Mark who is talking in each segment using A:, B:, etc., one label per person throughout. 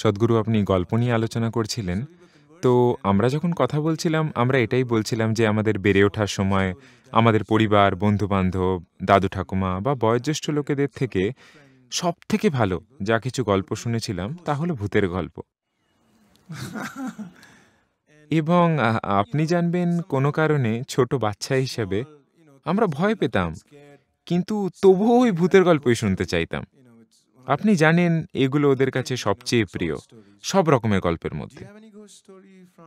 A: সদ্গুরু আপনি গল্প নিয়ে আলোচনা করছিলেন, তো আমরা যখন কথা বলছিলাম, আমরা এটাই বলছিলাম যে আমাদের বেড়ে ওঠার সময় আমাদের পরিবার, বন্ধুবান্ধব, দাদু ঠাকুমা বা বয়োজ্যেষ্ঠ লোকেদের থেকে সব থেকে ভালো যা কিছু গল্প শুনেছিলাম তা হলো ভূতের গল্প। এবং আপনি জানবেন কোনো কারণে ছোট বাচ্চা হিসেবে আমরা ভয় পেতাম, কিন্তু তবুও ওই ভূতের গল্পই শুনতে চাইতাম। আপনি জানেন এগুলো ওদের কাছে সবচেয়ে প্রিয়, সব রকমের গল্পের মধ্যে।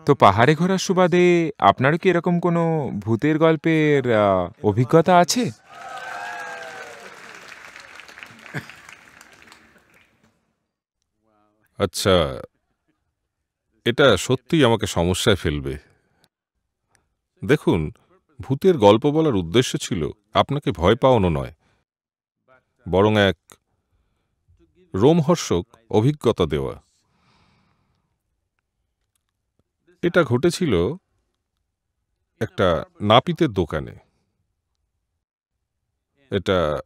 A: তো পাহাড়ে ঘোরার সুবাদে আপনারও কি এরকম কোনো ভূতের গল্পের অভিজ্ঞতা আছে?
B: আচ্ছা এটা সত্যিই আমাকে সমস্যায় ফেলবে। দেখুন, ভূতের গল্প বলার উদ্দেশ্য ছিল আপনাকে ভয় পাওয়ানো নয়, বরং এক রোমহর্ষক অভিজ্ঞতা দেওয়া। এটা ঘটেছিল একটা নাপিতের দোকানে। এটা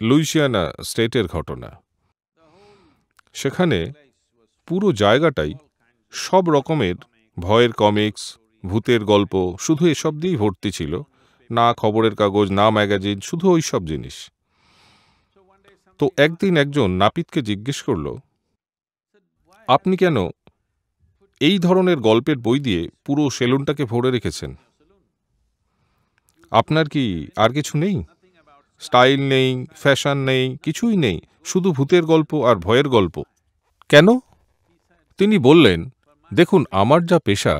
B: লুইসিয়ানা স্টেটের ঘটনা। সেখানে পুরো জায়গাটাই সব রকমের ভয়ের কমিক্স, ভূতের গল্প, শুধু এসব দিয়েই ভর্তি ছিল। না খবরের কাগজ, না ম্যাগাজিন, শুধু ওই সব জিনিস। তো একদিন একজন নাপিতকে জিজ্ঞেস করল, আপনি কেন এই ধরনের গল্পের বই দিয়ে পুরো সেলুনটাকে ভরে রেখেছেন? আপনার কি আর কিছু নেই? স্টাইল নেই, ফ্যাশন নেই, কিছুই নেই, শুধু ভূতের গল্প আর ভয়ের গল্প। কেন? তিনি বললেন, দেখুন, আমার যা পেশা,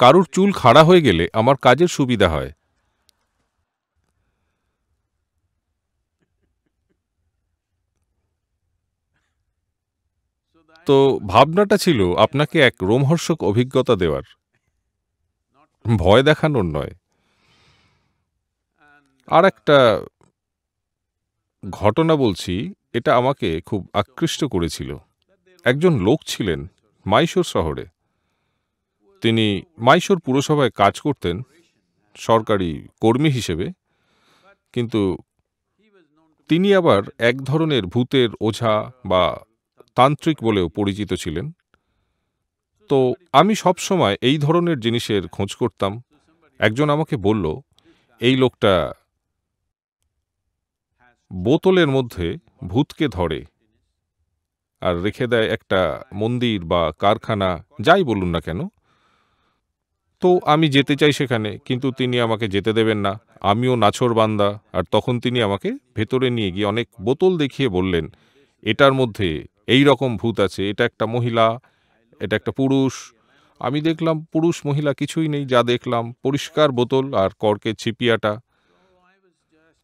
B: কারুর চুল খাড়া হয়ে গেলে আমার কাজের সুবিধা হয়। তো ভাবনাটা ছিল আপনাকে এক রোমহর্ষক অভিজ্ঞতা দেওয়ার। ভয় দেখানোর নয়। আর একটা ঘটনা বলছি, এটা আমাকে খুব আকৃষ্ট করেছিল। একজন লোক ছিলেন মাইশোর শহরে। তিনি মাইশোর পুরসভায় কাজ করতেন, সরকারি কর্মী হিসেবে। কিন্তু তিনি আবার এক ধরনের ভূতের ওঝা বা তান্ত্রিক বলেও পরিচিত ছিলেন। তো আমি সব সময় এই ধরনের জিনিসের খোঁজ করতাম। একজন আমাকে বলল, এই লোকটা বোতলের মধ্যে ভূতকে ধরে আর রেখে দেয় একটা মন্দির বা কারখানা, যাই বলুন না কেন। তো আমি যেতে চাই সেখানে, কিন্তু তিনি আমাকে যেতে দেবেন না। আমিও নাছর বান্দা। আর তখন তিনি আমাকে ভেতরে নিয়ে গিয়ে অনেক বোতল দেখিয়ে বললেন, এটার মধ্যে এই রকম ভূত আছে, এটা একটা মহিলা, এটা একটা পুরুষ। আমি দেখলাম পুরুষ মহিলা কিছুই নেই, যা দেখলাম, পরিষ্কার বোতল আর কর্কের ছিপিয়াটা।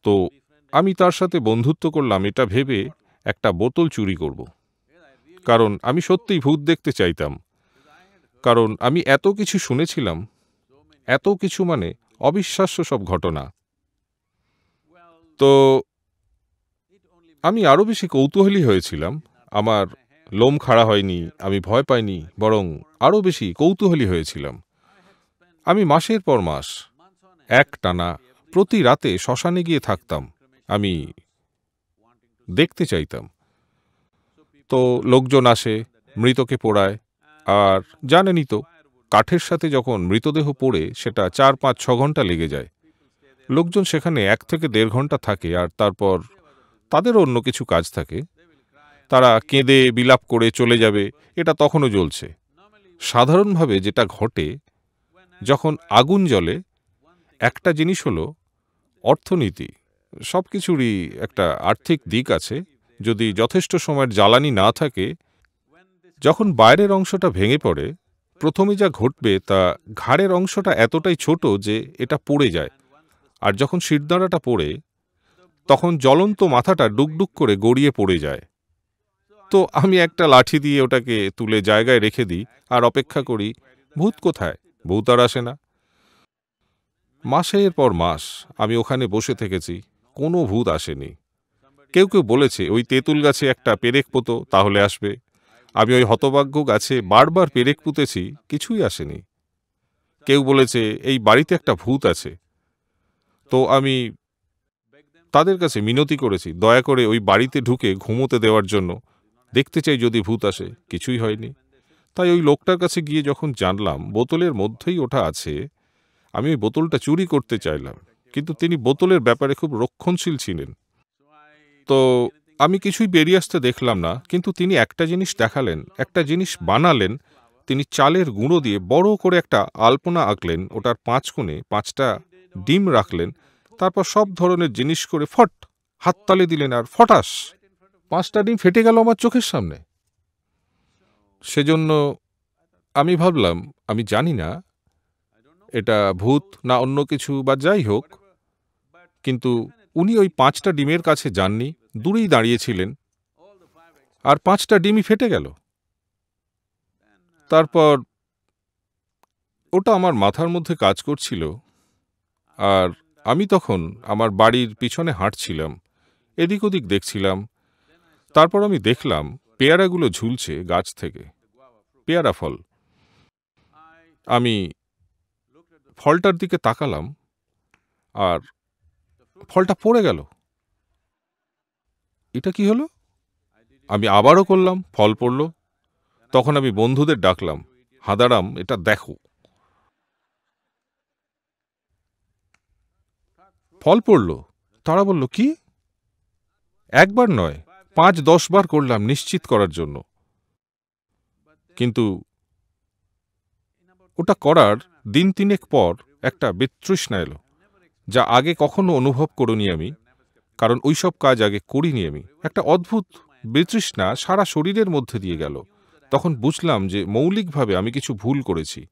B: তো আমি তার সাথে বন্ধুত্ব করলাম, এটা ভেবে একটা বোতল চুরি করব। কারণ আমি সত্যিই ভূত দেখতে চাইতাম। কারণ আমি এত কিছু শুনেছিলাম, এত কিছু মানে অবিশ্বাস্য সব ঘটনা। তো আমি আরও বেশি কৌতূহলী হয়েছিলাম। আমার লোম খাড়া হয়নি, আমি ভয় পাইনি, বরং আরও বেশি কৌতূহলী হয়েছিলাম। আমি মাসের পর মাস, এক টানা, প্রতি রাতে শ্মশানে গিয়ে থাকতাম, আমি দেখতে চাইতাম। তো লোকজন আসে, মৃতকে পোড়ায়, আর জানেনই তো, কাঠের সাথে যখন মৃতদেহ পড়ে, সেটা চার, পাঁচ, ছ ঘণ্টা লেগে যায়। লোকজন সেখানে এক থেকে দেড় ঘণ্টা থাকে, আর তারপর তাদেরও অন্য কিছু কাজ থাকে। তারা কেঁদে বিলাপ করে চলে যাবে, এটা তখনও জ্বলছে। সাধারণভাবে যেটা ঘটে, যখন আগুন জ্বলে, একটা জিনিস হলো অর্থনীতি। সব কিছুরই একটা আর্থিক দিক আছে। যদি যথেষ্ট সময়ের জ্বালানি না থাকে, যখন বাইরের অংশটা ভেঙে পড়ে, প্রথমে যা ঘটবে তা ঘাড়ের অংশটা এতটাই ছোট যে এটা পড়ে যায়। আর যখন শিরদাঁড়াটা পড়ে, তখন জ্বলন্ত মাথাটা ডুকডুক করে গড়িয়ে পড়ে যায়। তো আমি একটা লাঠি দিয়ে ওটাকে তুলে জায়গায় রেখে দিই আর অপেক্ষা করি, ভূত কোথায়? ভূত আর আসে না। মাসের পর মাস আমি ওখানে বসে থেকেছি, কোনো ভূত আসেনি। কেউ কেউ বলেছে, ওই তেঁতুল গাছে একটা পেরেক পোতো, তাহলে আসবে। আমি ওই হতভাগ্য গাছে বারবার পেরেক পুঁতেছি, কিছুই আসেনি। কেউ বলেছে, এই বাড়িতে একটা ভূত আছে। তো আমি তাদের কাছে মিনতি করেছি, দয়া করে ওই বাড়িতে ঢুকে ঘুমোতে দেওয়ার জন্য। দেখতে চাই যদি ভূত আসে, কিছুই হয়নি। তাই ওই লোকটার কাছে গিয়ে যখন জানলাম, বোতলের মধ্যেই ওটা আছে, আমি ওই বোতলটা চুরি করতে চাইলাম, কিন্তু তিনি বোতলের ব্যাপারে খুব রক্ষণশীল ছিলেন। তো আমি কিছুই বেরিয়ে আসতে দেখলাম না, কিন্তু তিনি একটা জিনিস দেখালেন, একটা জিনিস বানালেন। তিনি চালের গুঁড়ো দিয়ে বড় করে একটা আলপনা আঁকলেন, ওটার পাঁচ কোণে পাঁচটা ডিম রাখলেন, তারপর সব ধরনের জিনিস করে ফট, হাততালি দিলেন আর ফটাস। পাঁচটা ডিম ফেটে গেল আমার চোখের সামনে। সেজন্য আমি ভাবলাম, আমি জানি না, এটা ভূত না অন্য কিছু বা যাই হোক, কিন্তু উনি ওই পাঁচটা ডিমের কাছে যাননি, দূরেই দাঁড়িয়েছিলেন, আর পাঁচটা ডিমই ফেটে গেল। তারপর ওটা আমার মাথার মধ্যে কাজ করছিল, আর আমি তখন আমার বাড়ির পিছনে হাঁটছিলাম, এদিক ওদিক দেখছিলাম তারপর আমি দেখলাম পেয়ারাগুলো ঝুলছে গাছ থেকে। পেয়ারা ফল। আমি ফলটার দিকে তাকালাম আর ফলটা পড়ে গেল। এটা কি হলো? আমি আবারও করলাম, ফল পড়ল। তখন আমি বন্ধুদের ডাকলাম, হাদারাম, এটা দেখো। ফল পড়ল। তারা বলল, কি? একবার নয় পাঁচ দশ বার করলাম নিশ্চিত করার জন্য। কিন্তু ওটা করার দিন তিনেক পর একটা বিতৃষ্ণা এলো, যা আগে কখনো অনুভব করিনি আমি, কারণ ওইসব কাজ আগে করিনি আমি। একটা অদ্ভুত বিতৃষ্ণা সারা শরীরের মধ্যে দিয়ে গেল। তখন বুঝলাম যে মৌলিকভাবে আমি কিছু ভুল করেছি।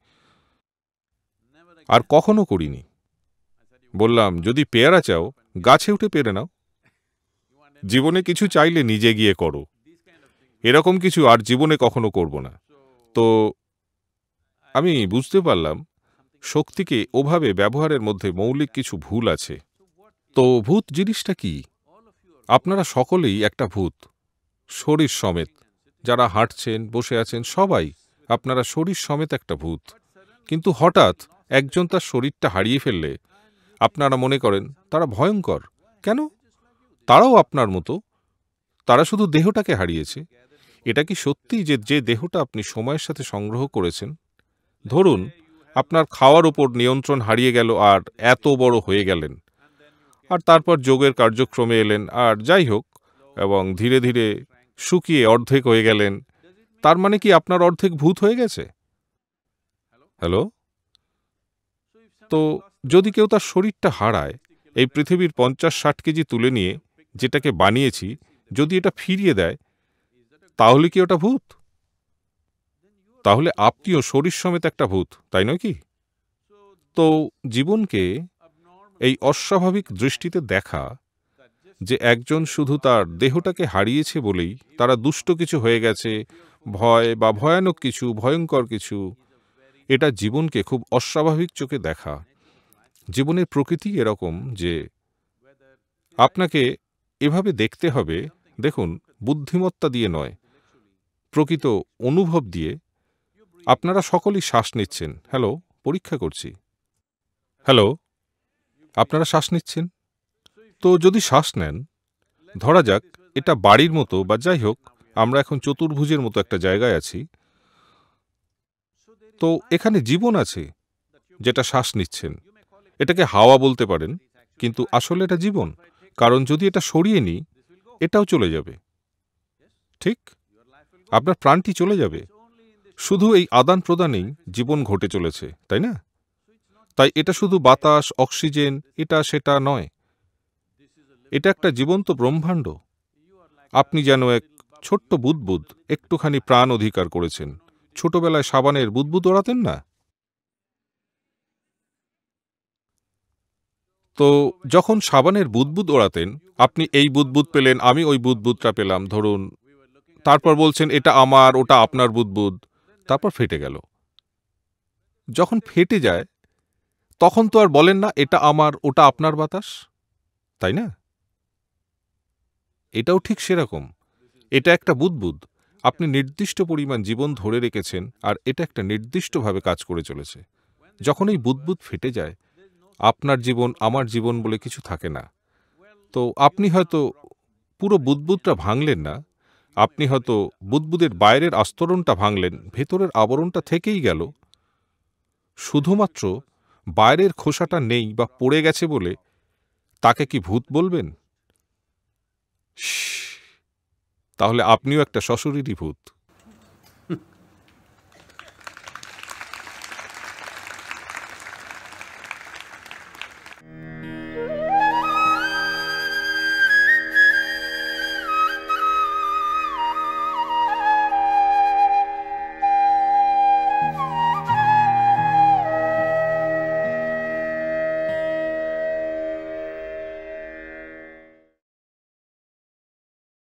B: আর কখনো করিনি। বললাম, যদি পেয়ারা চাও, গাছে উঠে পেরে নাও। জীবনে কিছু চাইলে নিজে গিয়ে করো। এরকম কিছু আর জীবনে কখনো করব না। তো আমি বুঝতে পারলাম, শক্তিকে ওভাবে ব্যবহারের মধ্যে মৌলিক কিছু ভুল আছে। তো ভূত জিনিসটা কি? আপনারা সকলেই একটা ভূত, শরীর সমেত। যারা হাঁটছেন, বসে আছেন, সবাই আপনারা শরীর সমেত একটা ভূত। কিন্তু হঠাৎ একজন তার শরীরটা হারিয়ে ফেললে, আপনারা মনে করেন তারা ভয়ঙ্কর। কেন? তারাও আপনার মতো। তারা শুধু দেহটাকে হারিয়েছে। এটা কি সত্যি যে যে দেহটা আপনি সময়ের সাথে সংগ্রহ করেছেন? ধরুন, আপনার খাওয়ার ওপর নিয়ন্ত্রণ হারিয়ে গেল আর এত বড় হয়ে গেলেন। আর তারপর যোগের কার্যক্রমে এলেন আর যাই হোক, এবং ধীরে ধীরে শুকিয়ে অর্ধেক হয়ে গেলেন। তার মানে কি আপনার অর্ধেক ভূত হয়ে গেছে? হ্যালো? তো যদি কেউ তার শরীরটা হারায়, এই পৃথিবীর পঞ্চাশ ষাট কেজি তুলে নিয়ে যেটাকে বানিয়েছি, যদি এটা ফিরিয়ে দেয়, তাহলে কি ওটা ভূত? তাহলে আপনিও শরীর সমেত একটা ভূত, তাই নয় কি? তো জীবনকে এই অস্বাভাবিক দৃষ্টিতে দেখা যে একজন শুধু তার দেহটাকে হারিয়েছে বলেই তারা দুষ্ট কিছু হয়ে গেছে, ভয় বা ভয়ানক কিছু, ভয়ঙ্কর কিছু, এটা জীবনকে খুব অস্বাভাবিক চোখে দেখা। জীবনের প্রকৃতি এরকম যে আপনাকে এভাবে দেখতে হবে, দেখুন, বুদ্ধিমত্তা দিয়ে নয়, প্রকৃত অনুভব দিয়ে। আপনারা সকলেই শ্বাস নিচ্ছেন। হ্যালো, পরীক্ষা করছি। হ্যালো, আপনারা শ্বাস নিচ্ছেন? তো যদি শ্বাস নেন, ধরা যাক, এটা বাড়ির মতো বা যাই হোক, আমরা এখন চতুর্ভুজের মতো একটা জায়গায় আছি। তো এখানে জীবন আছে, যেটা শ্বাস নিচ্ছেন। এটাকে হাওয়া বলতে পারেন, কিন্তু আসলে এটা জীবন। কারণ যদি এটা সরিয়ে নিই, এটাও চলে যাবে। ঠিক? আপনার প্রাণটি চলে যাবে। শুধু এই আদান প্রদানেই জীবন ঘটে চলেছে, তাই না? তাই এটা শুধু বাতাস, অক্সিজেন, এটা সেটা নয়। এটা একটা জীবন্ত ব্রহ্মাণ্ড। আপনি যেন এক ছোট্ট বুদবুদ একটুখানি প্রাণ অধিকার করেছেন। ছোটবেলায় সাবানের বুদবুদ ওড়াতেন না? তো যখন সাবানের বুদবুদ ওড়াতেন, আপনি এই বুদবুদ পেলেন, আমি ওই বুদবুদটা পেলাম, ধরুন, তারপর বলছেন, এটা আমার, ওটা আপনার বুদবুদ। তারপর ফেটে গেল। যখন ফেটে যায়, তখন তো আর বলেন না, এটা আমার, ওটা আপনার বাতাস? তাই না? এটাও ঠিক সেরকম। এটা একটা বুদবুদ। আপনি নির্দিষ্ট পরিমাণ জীবন ধরে রেখেছেন, আর এটা একটা নির্দিষ্টভাবে কাজ করে চলেছে। যখন এই বুদবুদ ফেটে যায় আপনার জীবন আমার জীবন বলে কিছু থাকে না। তো আপনি হয়তো পুরো বুদবুদটা ভাঙলেন না। আপনি হয়তো বুদবুদের বাইরের আস্তরণটা ভাঙলেন, ভেতরের আবরণটা থেকেই গেল। শুধুমাত্র বাইরের খোসাটা নেই বা পড়ে গেছে বলে তাকে কি ভূত বলবেন? তাহলে আপনিও একটা সশরীরই ভূত।